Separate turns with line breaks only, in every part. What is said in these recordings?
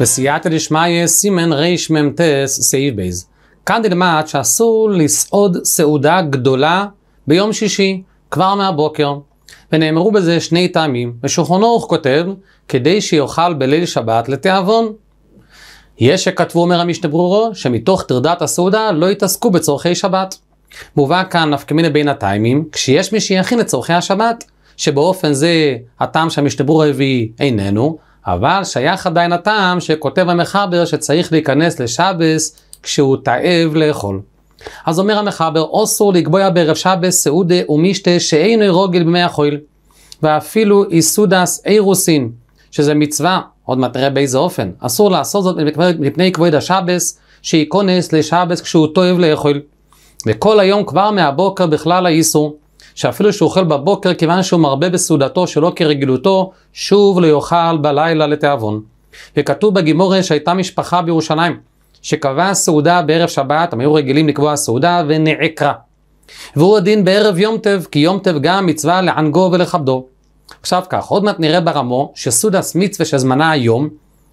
בסייעתא דשמיא סימן רמ"ט סעיף בייז. כאן נלמד שאסור לסעוד סעודה גדולה ביום שישי, כבר מהבוקר. ונאמרו בזה שני טעמים, ושולחן אורך כותב, כדי שיאכל בליל שבת לתיאבון. יש שכתבו, אומר המשנה ברורו, שמתוך טרדת הסעודה לא יתעסקו בצורכי שבת. מובא כאן נפקא מינה בין הטיימים, כשיש מי שיכין לצורכי השבת, שבאופן זה הטעם שהמשנה ברורו הביא איננו, אבל שייך עדיין הטעם שכותב המחבר שצריך להיכנס לשבס כשהוא תאב לאכול. אז אומר המחבר, אוסור לקבוע בערב שבס סעודה ומשתה שאינו רוגל במי החול. ואפילו איסודס אירוסין, שזה מצווה, עוד מעט נראה באיזה אופן, אסור לעשות זאת מפני כבוד השבס, שייכונס לשבס כשהוא תאב לאכול. וכל היום כבר מהבוקר בכלל האיסור. שאפילו שהוא אוכל בבוקר, כיוון שהוא מרבה בסעודתו שלא כרגילותו, שוב לא יאכל בלילה לתיאבון. וכתוב בגימורה שהייתה משפחה בירושלים, שקבעה סעודה בערב שבת, הם היו רגילים לקבוע סעודה, ונעקרה. והוא הדין בערב יום טב, כי יום טב גם מצווה לענגו ולכבדו. עכשיו כך, עוד מעט נראה ברמו שסעודס מצווה שזמנה היום,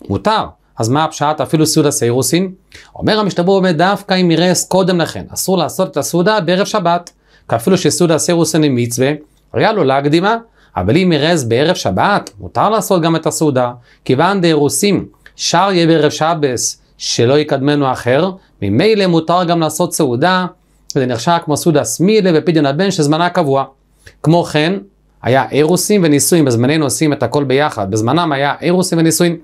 מותר. אז מה הפשט אפילו סעודה סיירוסין? אומר המשתבר באמת דווקא אם ירס קודם לכן, אסור לעשות את הסעודה בערב שבת. כאפילו שסעודה סיירוסין היא מצווה, היה לו להקדימה, אבל אם ירז בערב שבת, מותר לעשות גם את הסעודה, כיוון דאירוסים, שר יהיה בערב שבס, שלא יקדמנו אחר, ממילא מותר גם לעשות סעודה, וזה נחשב כמו סעודה סמילה ופדיון הבן שזמנה קבוע. כמו כן, היה אירוסים ונישואים, בזמננו עושים את הכל ביחד, בזמנם היה אירוסים ונישואים.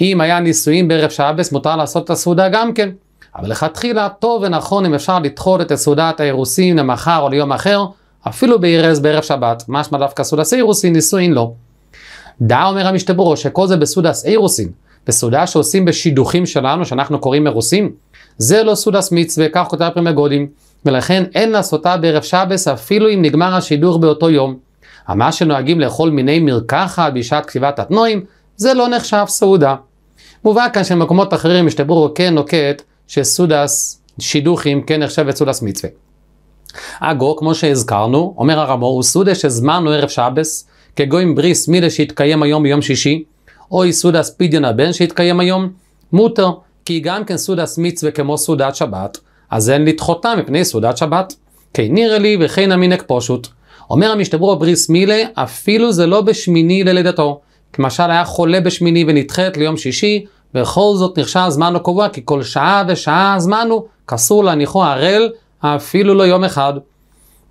אם היה נישואים בערב שבס, מותר לעשות את הסעודה גם כן. אבל לכתחילה טוב ונכון אם אפשר לדחות את סעודת האירוסין למחר או ליום אחר, אפילו בארז בערב שבת, משמע דווקא סעודת אירוסין, נישואין לא. דע אומר המשתברו שכל זה בסעודת אירוסין, בסעודה שעושים בשידוכים שלנו, שאנחנו קוראים אירוסין, זה לא סעודת מצווה, כך כותב פרימי גודים, ולכן אין לעשותה בערב שבס אפילו אם נגמר השידוך באותו יום. מה שנוהגים לאכול מיני מרקחת בשעת כתיבת התנועים, זה לא נחשב סעודה. מובא כאן שמקומות אחרים משתברו כן נוקט שסודס שידוכים כן נחשבת סודס מצווה. אגו, כמו שהזכרנו, אומר הרמו, הוא סודה שזמנו ערב שבס, כגויים בריס מילה שהתקיים היום ביום שישי, או סודס פדיון הבן שהתקיים היום, מותר, כי גם כן סודס מצווה כמו סעודת שבת, אז אין לדחותה מפני סעודת שבת. כי נראה לי וכן אמינק פושוט. אומר המשתברו בריס מילה, אפילו זה לא בשמיני ללידתו. כמשל היה חולה בשמיני ונדחית ליום שישי, בכל זאת נחשב זמן הקבוע, כי כל שעה ושעה הזמן הוא, כסור להניחו ערל, אפילו לא יום אחד.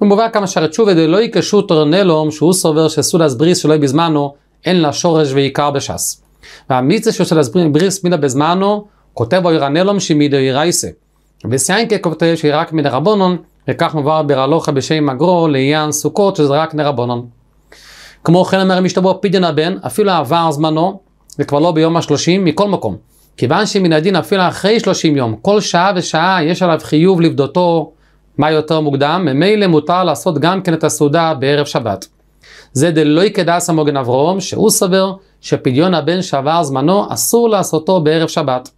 ומובא כמה שרתשובה דלא יקשו טורנלום, שהוא סובר שסודס בריס שלא בזמנו, אין לה שורש ועיקר בש"ס. והמיצה של בריס מילה בזמנו, כותב אוירנלום שמידו ירייסה. וסיינקה כותב שהיא רק מן הרבונון, וכך מובא ברלוכה בשם מגרו לעניין סוכות שזה רק נרבונון. כמו כן אומר המשתברו פידין הבן, אפילו עבר זמנו, זה כבר לא ביום השלושים, מכל מקום. כיוון שמן הדין אפילו אחרי שלושים יום, כל שעה ושעה יש עליו חיוב לפדותו מה יותר מוקדם, ממילא מותר לעשות גם כן את הסעודה בערב שבת. זה דלוי כדס המוגן אברום, שהוא סובר שפדיון הבן שעבר זמנו אסור לעשותו בערב שבת.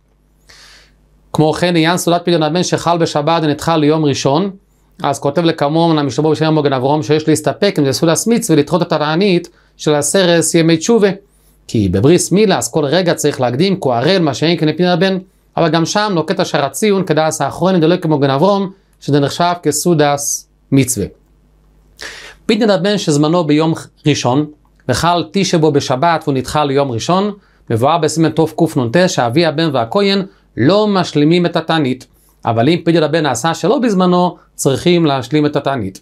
כמו כן עניין סעודת פדיון הבן שחל בשבת ונדחה ליום ראשון, אז כותב לכמון המשתבו בשם מוגן אברום שיש להסתפק אם זה סעודה סמיץ ולדחות את התענית של הסרס ימי תשובה. כי בבריס מילה אז כל רגע צריך להקדים כהרל מה שאין כנפין הבן, אבל גם שם נוקט אשר הציון כדס האחרון דלוי כמו גן אברום, שזה נחשב כסודס מצווה. פידן הבן שזמנו ביום ראשון, וחל תשע בו בשבת והוא נדחה ליום ראשון, מבואר בסימן תוף קנ"ט שאבי הבן והכהן לא משלימים את התענית, אבל אם פידן הבן נעשה שלא בזמנו, צריכים להשלים את התענית.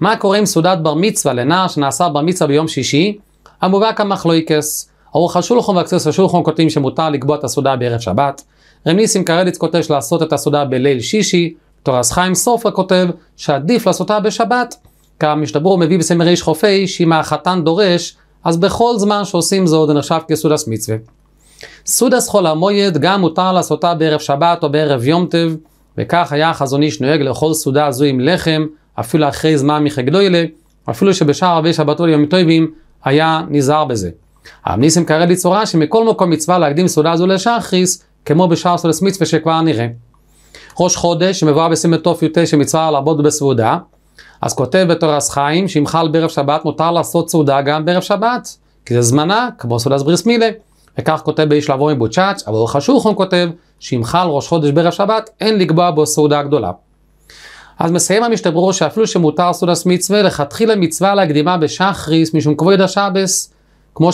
מה קורה עם סעודת בר מצווה לנער שנעשה בר מצווה ביום שישי? המובא כמחלויקס. אורך השולחון והקצוס השולחון כותבים שמותר לקבוע את הסעודה בערב שבת. רב ניסים קרליץ כותב לעשות את הסעודה בליל שישי. תורס חיים סופר כותב שעדיף לעשותה בשבת. כמשתברור מביא בסמר ריש חופי שאם החתן דורש, אז בכל זמן שעושים זאת זה נחשב כסעודס מצווה. סעודס חול המועד גם מותר לעשותה בערב שבת או בערב יום טב, וכך היה החזון איש נוהג לאכול סעודה זו עם לחם, אפילו אחרי זמן מחגדוילה, אפילו שבשאר הרבה שבתות יום טובים היה נזהר בזה. הרב ניסים קרא לי צורה שמכל מקום מצווה להקדים סעודה זו לשחריס, כמו בשאר סעודס מצווה שכבר נראה. ראש חודש שמבואר בסימן תוף י"ט שמצווה לעבוד בסעודה, אז כותב בתורס חיים שאם חל בערב שבת מותר לעשות סעודה גם בערב שבת, כי זה זמנה, כמו סעודת בריס מילה, וכך כותב באיש לעבור מבוצ'אץ', אבל הוא חשוב, הוא כותב, שאם חל ראש חודש בערב שבת, אין לקבוע בו סעודה גדולה. אז מסיים המשתברו שאפילו שמותר סעודת מצווה, לכתחילה מצווה להקדימה בשחריס משום כבוד השבס, כמו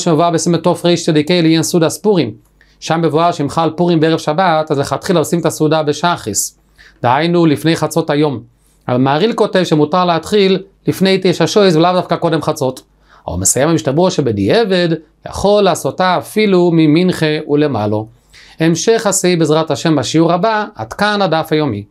תוף ריש צדיקי לעניין סעודה ספורים. שם מבואר שאם חל פורים בערב שבת, אז לכתחילה עושים את הסעודה בשחריס. דהיינו לפני חצות היום. אבל מעריל כותב שמותר להתחיל לפני תשע שויז ולאו דווקא קודם חצות. אבל מסיים המשתברו שבדיעבד יכול לעשותה אפילו ממנחה ולמעלו. המשך עשי בעזרת השם בשיעור הבא, עד כאן הדף היומי.